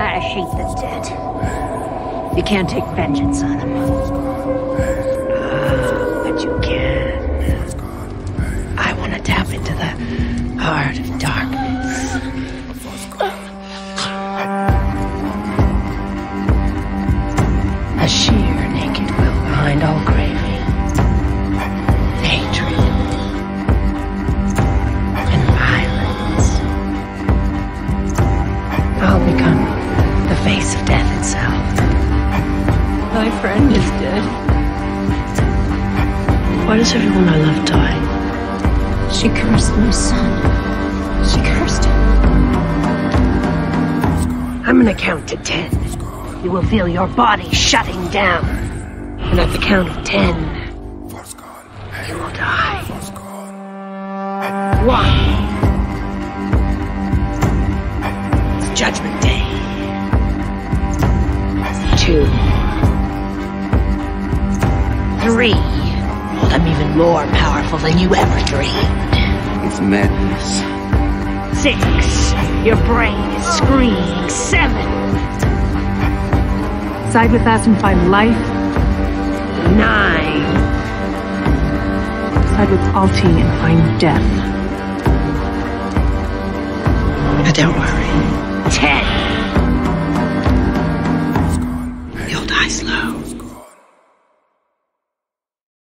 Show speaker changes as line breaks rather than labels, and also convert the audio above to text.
gotta sheet the dead. You can't take vengeance on them. Ah, but you can. I want to tap into the heart of darkness. A sheer naked will behind all death itself. My friend is dead. Why does everyone I love die? She cursed my son. She cursed him. I'm gonna count to ten. You will feel your body shutting down. And at the count of ten, you will die. One. It's Judgment Day. Two. Three. Well, I'm even more powerful than you ever dreamed.
It's madness.
Six. Your brain is screaming. Seven.
Side with us and find life.
Nine.
Side with Alti and find death.
But don't worry. now.